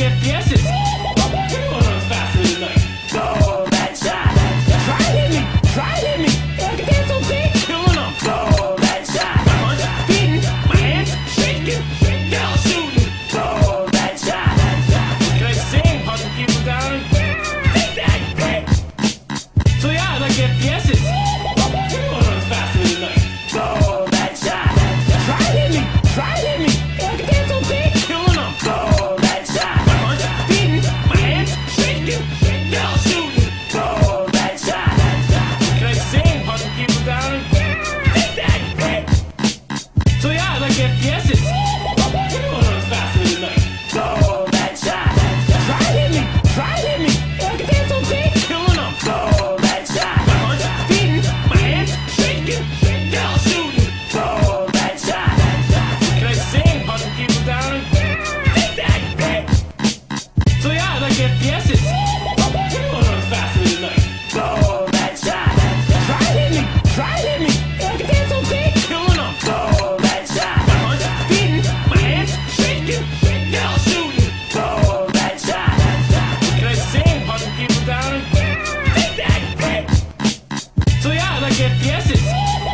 FPSs. Everyone people if yes, it's